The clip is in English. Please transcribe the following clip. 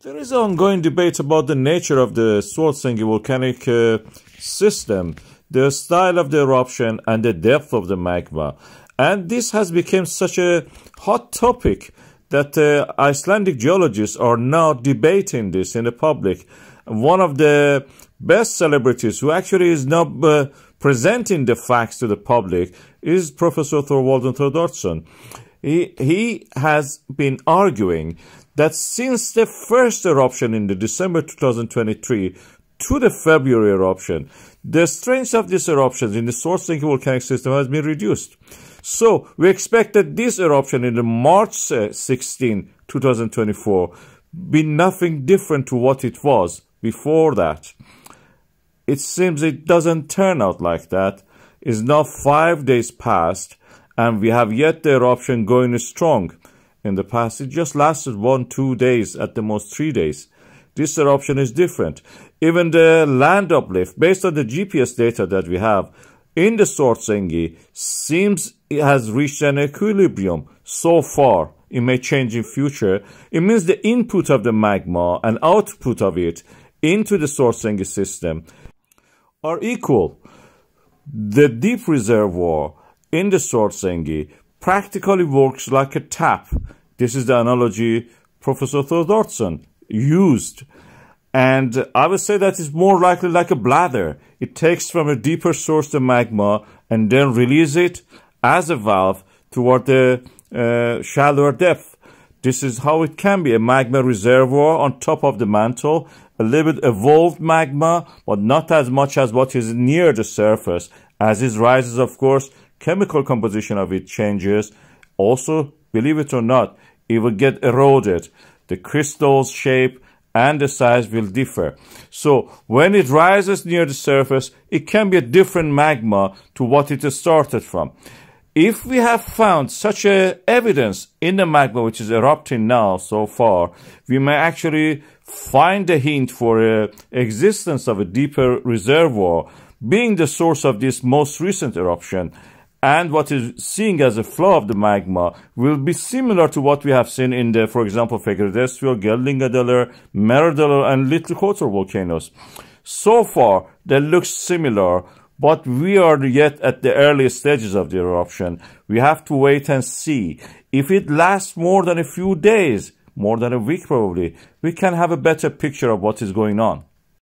There is an ongoing debate about the nature of the Svartsengi volcanic uh, system, the style of the eruption, and the depth of the magma. And this has become such a hot topic that uh, Icelandic geologists are now debating this in the public. One of the best celebrities who actually is now uh, presenting the facts to the public is Professor Thorvaldur Thordarson. He, he has been arguing that since the first eruption in the December 2023 to the February eruption, the strength of these eruptions in the source Svartsengi volcanic system has been reduced. So we expect that this eruption in the March uh, 16, 2024, be nothing different to what it was before that. It seems it doesn't turn out like that. It's now five days past, and we have yet the eruption going strong in the past. It just lasted one, two days, at the most three days. This eruption is different. Even the land uplift, based on the GPS data that we have in the Svartsengi, seems it has reached an equilibrium so far. It may change in future. It means the input of the magma and output of it into the Svartsengi system are equal. The deep reservoir in the Svartsengi practically works like a tap. This is the analogy Professor Thordarson used. And I would say that is more likely like a bladder. It takes from a deeper source the magma and then release it as a valve toward the uh, shallower depth. This is how it can be a magma reservoir on top of the mantle, a little bit evolved magma, but not as much as what is near the surface. As it rises, of course, chemical composition of it changes. Also, believe it or not, it will get eroded. The crystal's shape and the size will differ. So when it rises near the surface, it can be a different magma to what it started from. If we have found such a evidence in the magma which is erupting now so far, we may actually find a hint for a existence of a deeper reservoir being the source of this most recent eruption and what is seeing as a flow of the magma will be similar to what we have seen in the, for example, Fagradalsfjall, Geldingadalir, Meradalir, and Litli-Hrútur volcanoes. So far, they look similar, but we are yet at the early stages of the eruption. We have to wait and see. If it lasts more than a few days, more than a week probably, we can have a better picture of what is going on.